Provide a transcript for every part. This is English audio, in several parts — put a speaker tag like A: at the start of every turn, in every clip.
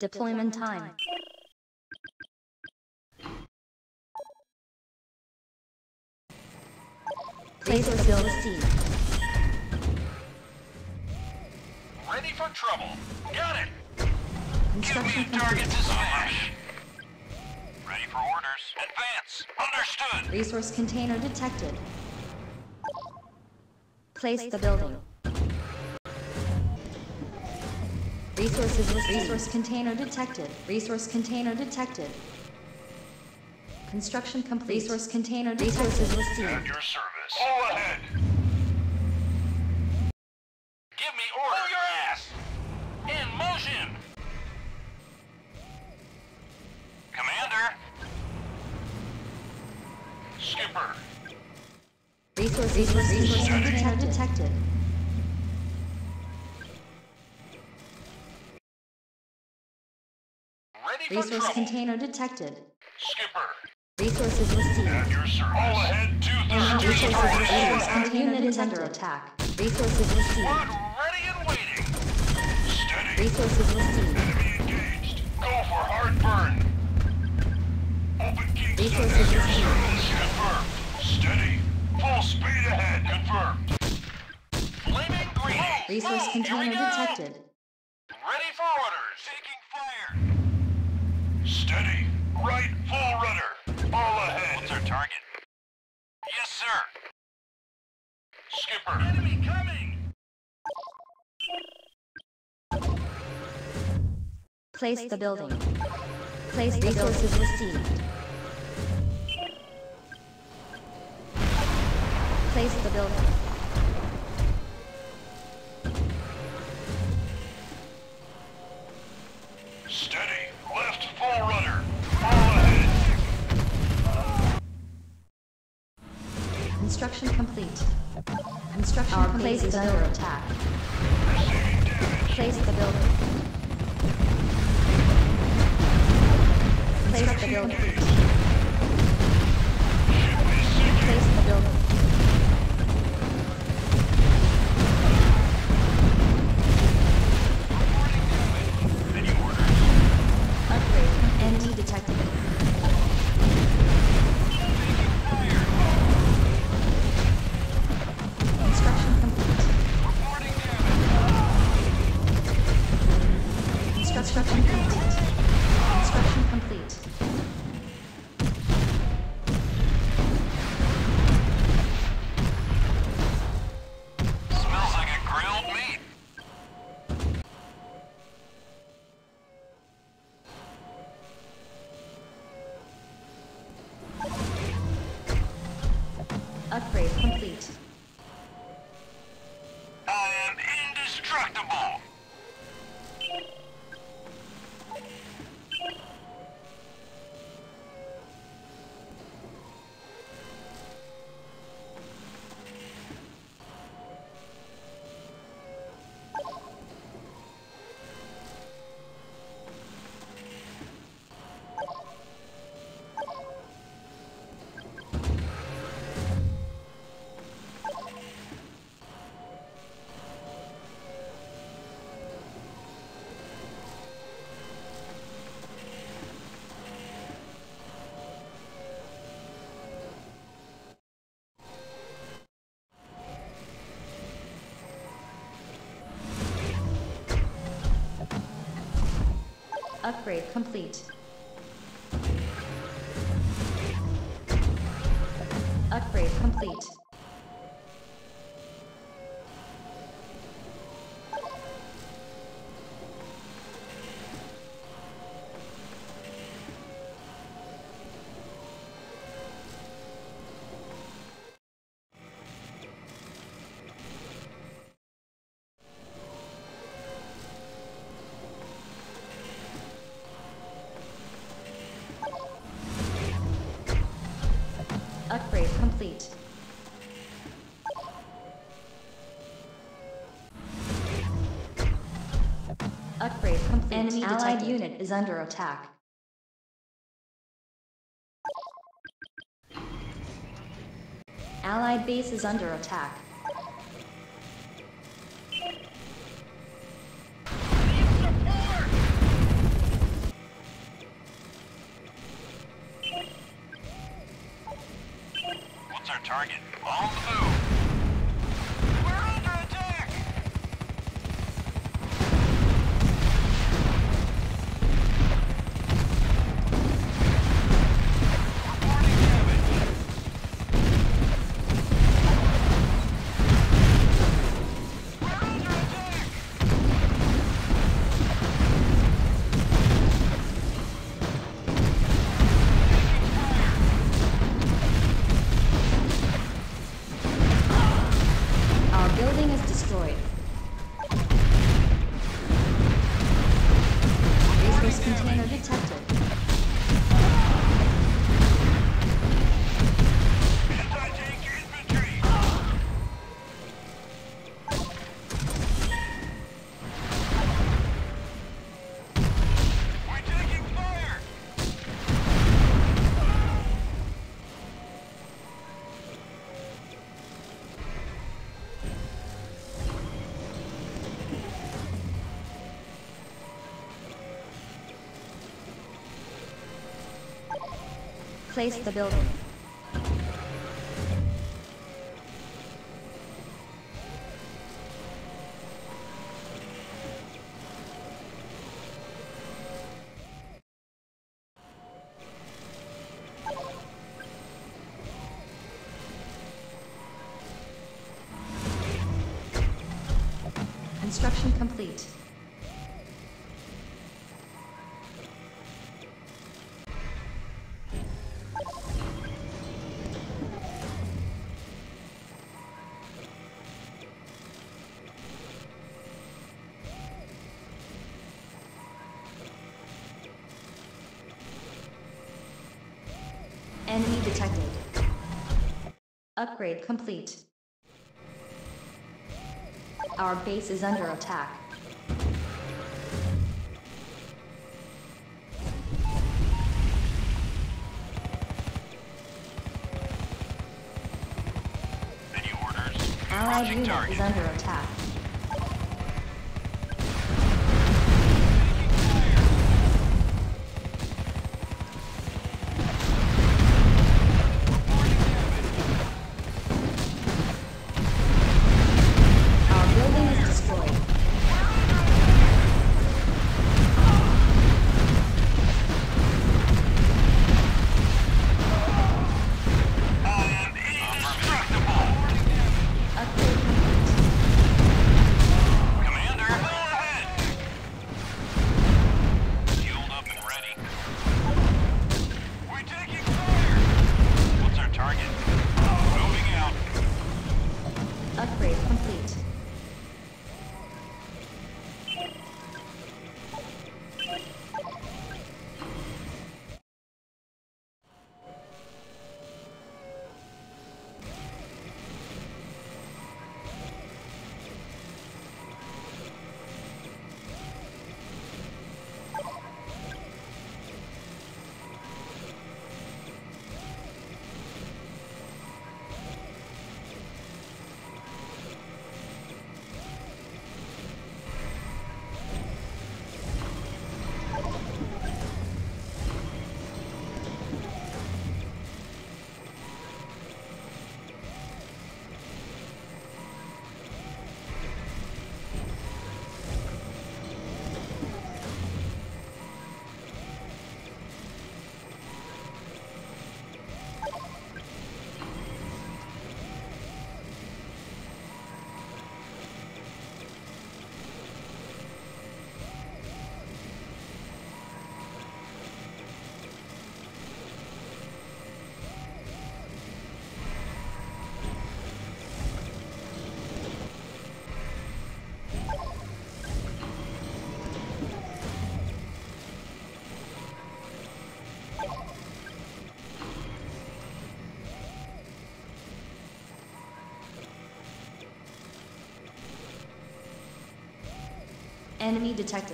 A: Deployment time. Place the build seed.
B: Ready for trouble. Got it. Give me a target to smash. Ready for orders. Advance. Understood.
A: Resource container detected. Place the building. Resources resource container detected. Resource container detected. Construction complete. Resource container resources received.
B: At your service. All ahead. Give me orders. Move your ass. In motion. Commander. Skipper.
A: Resource resource resource container detected. Resource container detected.
B: Skipper.
A: Resources received.
B: At your service. All ahead. Two
A: Resources
B: thirds.
A: received.
B: All
A: Resource is under attack. Resources received.
B: Squad ready and waiting. Steady.
A: Resources received.
B: Enemy engaged. Go for hard burn. Open Kingston
A: Resources
B: at your
A: received.
B: service. Confirmed. Steady. Full speed ahead. Confirmed. Flaming green.
A: Resource
B: move.
A: container
B: Here go.
A: detected.
B: Ready for orders. Taking fire. Steady. Right full rudder. All ahead. What's our target? Yes, sir. Skipper. Enemy coming.
A: Place the building. Place the resources received. Place the building. Construction complete. Construction Our place is under attack. Place the building. Place the building.
B: Engaged. Ship is.
A: Place the building.
B: Any orders?
A: Upgrade. Enemy detected. Upgrade complete. Enemy Allied unit is under attack. Allied base is under attack. Place the building. Upgrade complete. Our base is under attack.
B: Any orders?
A: Allied unit is under attack. Upgrade complete. enemy detected.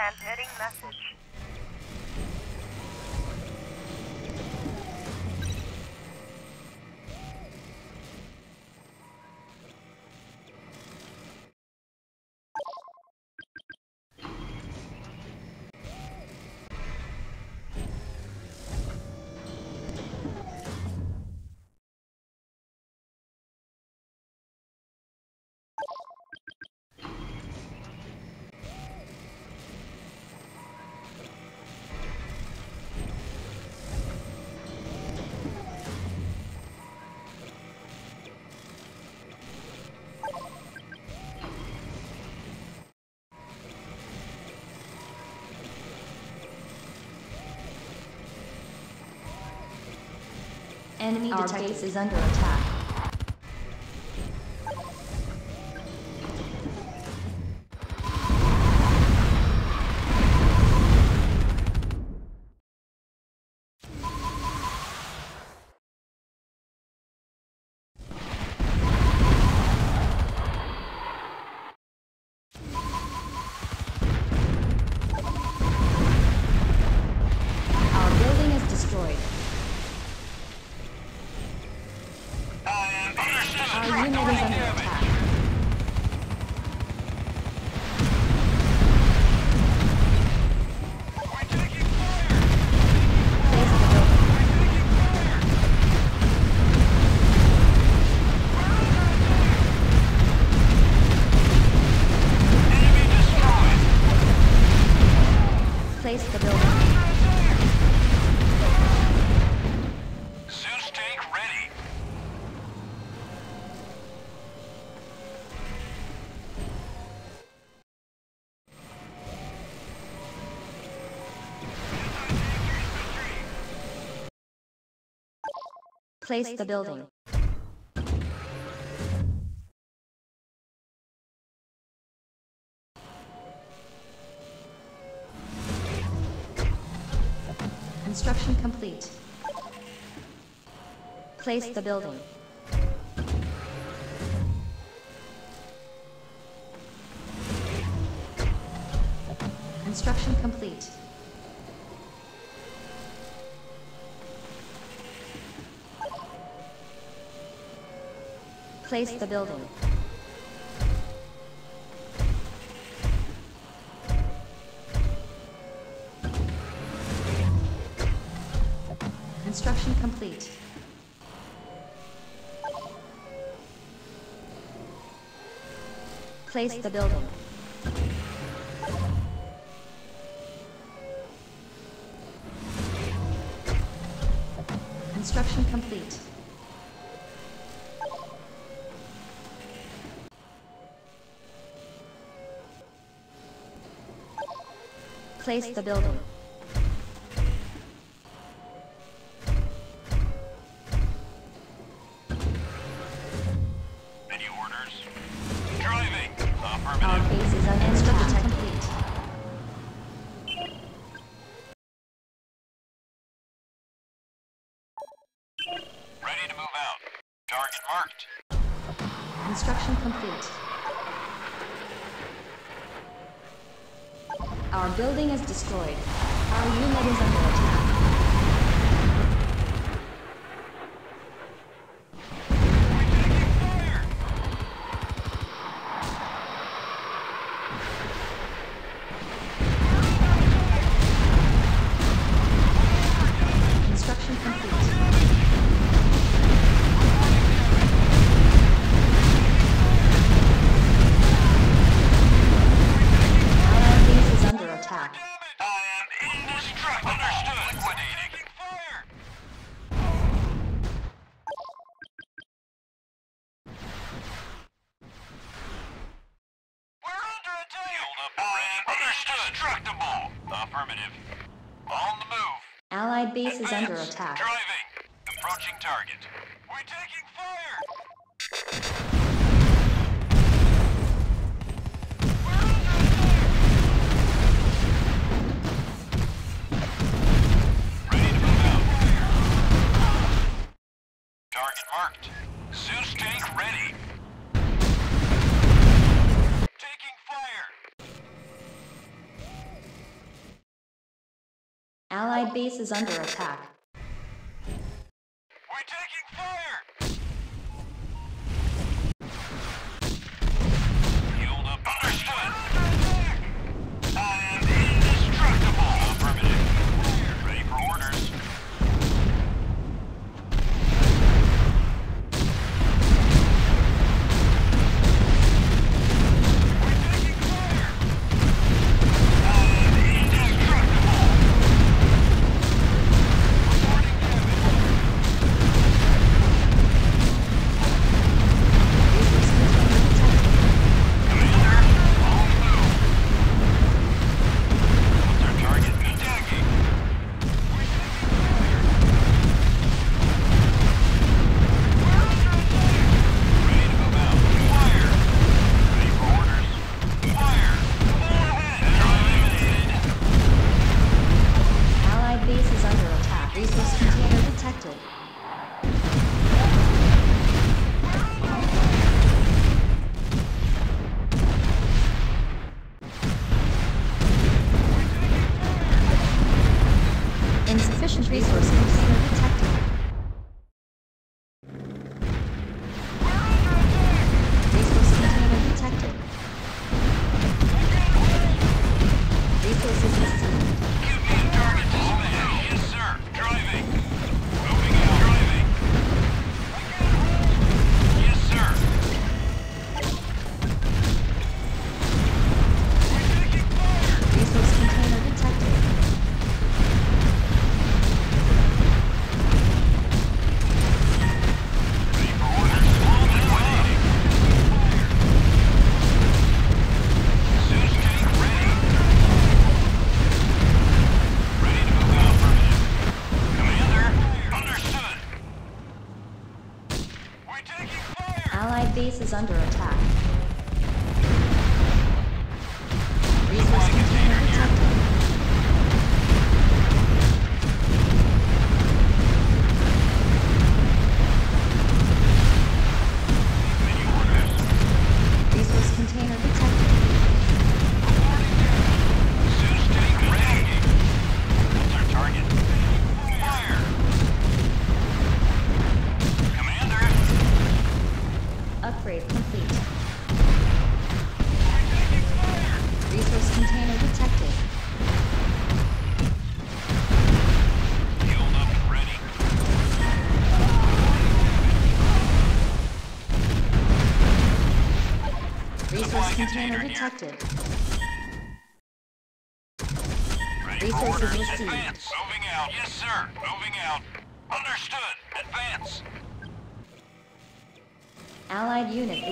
C: Transmitting message.
A: Enemy Our detected. base is under attack. Place the building. Construction complete. Place the building. Construction complete. Place the building. Construction complete. Place the building. Place the building.
B: Any orders? Driving.
A: Our base is under attack. Complete.
B: Ready to move out. Target marked.
A: Construction complete. Our building is destroyed. Our unit is under attack.
B: Approaching target. We're taking fire. Ready to move out. Target marked. Zeus tank ready. Taking fire. Allied base is under attack.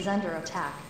A: Under attack.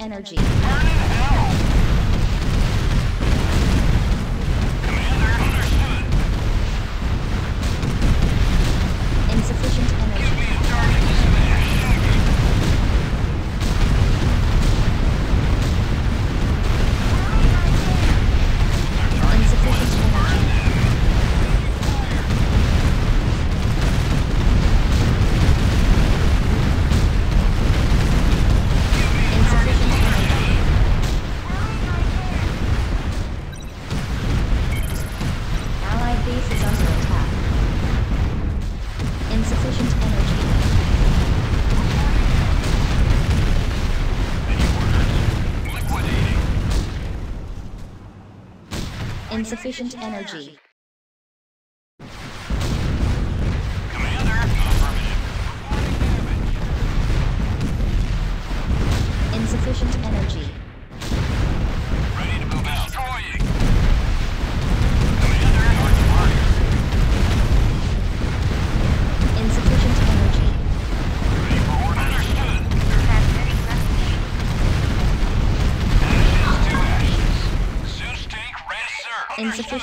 B: Energy. Insufficient energy.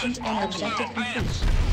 A: Understood.
B: energy. Objective complete.